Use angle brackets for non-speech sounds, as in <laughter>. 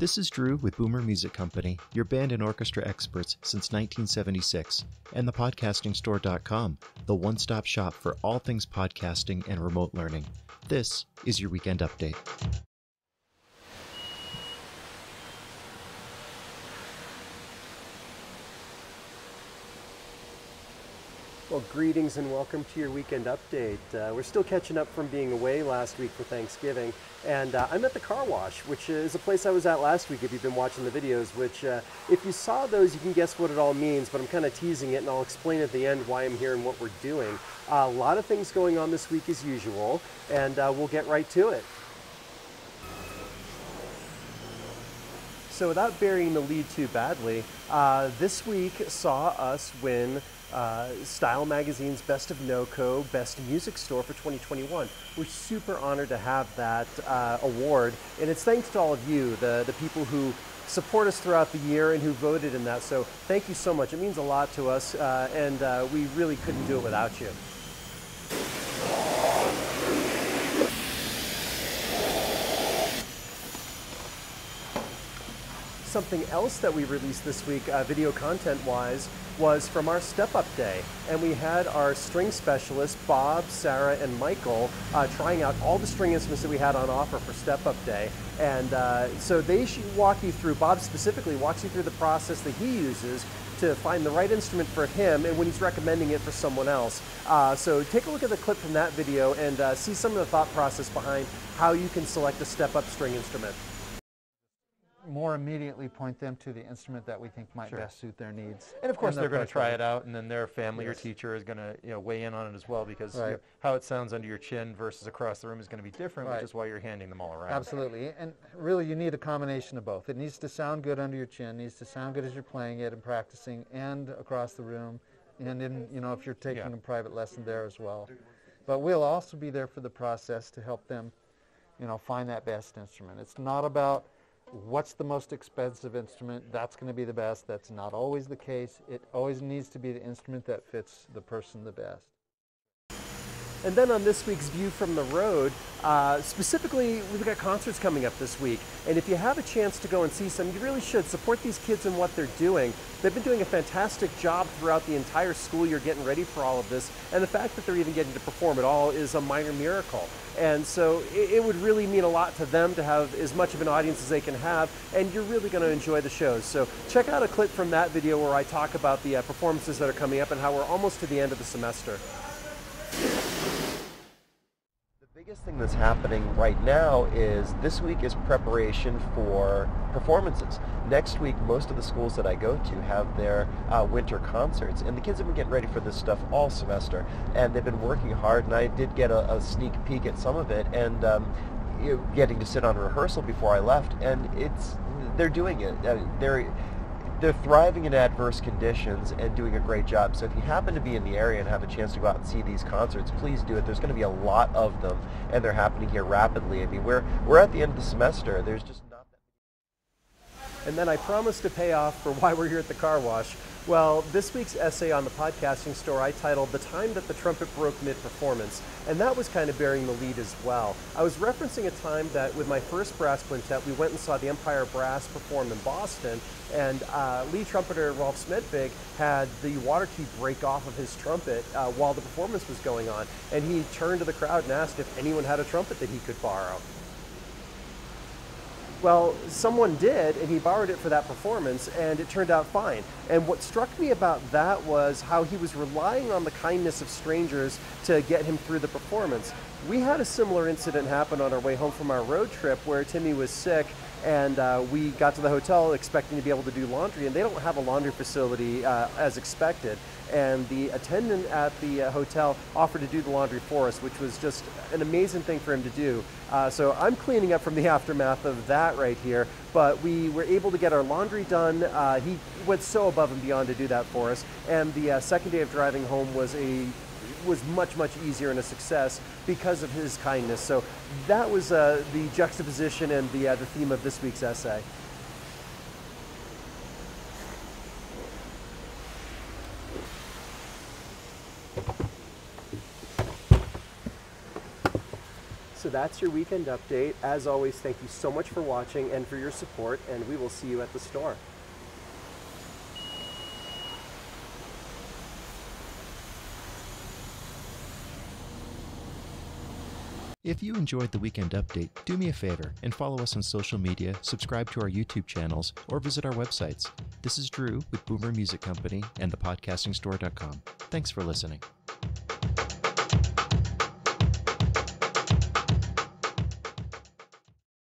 This is Drew with Boomer Music Company, your band and orchestra experts since 1976, and thepodcastingstore.com, the one stop shop for all things podcasting and remote learning. This is your weekend update. Well, greetings and welcome to your weekend update. Uh, we're still catching up from being away last week for Thanksgiving, and uh, I'm at the car wash, which is a place I was at last week if you've been watching the videos, which uh, if you saw those, you can guess what it all means, but I'm kind of teasing it, and I'll explain at the end why I'm here and what we're doing. a lot of things going on this week as usual, and uh, we'll get right to it. So without burying the lead too badly, uh, this week saw us win uh, Style Magazine's Best of NoCo Best Music Store for 2021. We're super honored to have that uh, award, and it's thanks to all of you, the, the people who support us throughout the year and who voted in that. So thank you so much. It means a lot to us, uh, and uh, we really couldn't do it without you. Something else that we released this week, uh, video content wise, was from our Step Up Day. And we had our string specialists, Bob, Sarah, and Michael, uh, trying out all the string instruments that we had on offer for Step Up Day. And uh, so they walk you through, Bob specifically walks you through the process that he uses to find the right instrument for him and when he's recommending it for someone else. Uh, so take a look at the clip from that video and uh, see some of the thought process behind how you can select a step up string instrument more immediately point them to the instrument that we think might sure. best suit their needs. And of course, and they're going to try it out, and then their family yes. or teacher is going to you know weigh in on it as well because right. you know, how it sounds under your chin versus across the room is going to be different, right. which is why you're handing them all around. Absolutely, and really, you need a combination of both. It needs to sound good under your chin, needs to sound good as you're playing it and practicing, and across the room, and in you know if you're taking yeah. a private lesson there as well. But we'll also be there for the process to help them, you know, find that best instrument. It's not about what's the most expensive instrument, that's going to be the best. That's not always the case. It always needs to be the instrument that fits the person the best. And then on this week's View from the Road, uh, specifically, we've got concerts coming up this week. And if you have a chance to go and see some, you really should support these kids and what they're doing. They've been doing a fantastic job throughout the entire school year getting ready for all of this. And the fact that they're even getting to perform at all is a minor miracle. And so it, it would really mean a lot to them to have as much of an audience as they can have. And you're really going to enjoy the shows. So check out a clip from that video where I talk about the uh, performances that are coming up and how we're almost to the end of the semester biggest thing that's happening right now is this week is preparation for performances. Next week, most of the schools that I go to have their uh, winter concerts, and the kids have been getting ready for this stuff all semester, and they've been working hard. And I did get a, a sneak peek at some of it, and um, you know, getting to sit on rehearsal before I left, and it's they're doing it. They're they're thriving in adverse conditions and doing a great job. So if you happen to be in the area and have a chance to go out and see these concerts, please do it. There's going to be a lot of them, and they're happening here rapidly. I mean, we're we're at the end of the semester. There's just not. And then I promised to pay off for why we're here at the car wash. Well, this week's essay on the podcasting store I titled The Time That the Trumpet Broke Mid Performance, and that was kind of bearing the lead as well. I was referencing a time that with my first brass quintet, we went and saw the Empire Brass perform in Boston, and uh, lead trumpeter Rolf Smedvig had the water key break off of his trumpet uh, while the performance was going on, and he turned to the crowd and asked if anyone had a trumpet that he could borrow. Well, someone did, and he borrowed it for that performance, and it turned out fine. And what struck me about that was how he was relying on the kindness of strangers to get him through the performance. We had a similar incident happen on our way home from our road trip where Timmy was sick and uh, we got to the hotel expecting to be able to do laundry, and they don't have a laundry facility uh, as expected. And the attendant at the uh, hotel offered to do the laundry for us, which was just an amazing thing for him to do. Uh, so I'm cleaning up from the <laughs> aftermath of that right here, but we were able to get our laundry done. Uh, he went so above and beyond to do that for us, and the uh, second day of driving home was a was much, much easier and a success because of his kindness. So that was uh, the juxtaposition and the, uh, the theme of this week's essay. So that's your weekend update. As always, thank you so much for watching and for your support, and we will see you at the store. If you enjoyed the weekend update, do me a favor and follow us on social media, subscribe to our YouTube channels, or visit our websites. This is Drew with Boomer Music Company and thepodcastingstore.com. Thanks for listening.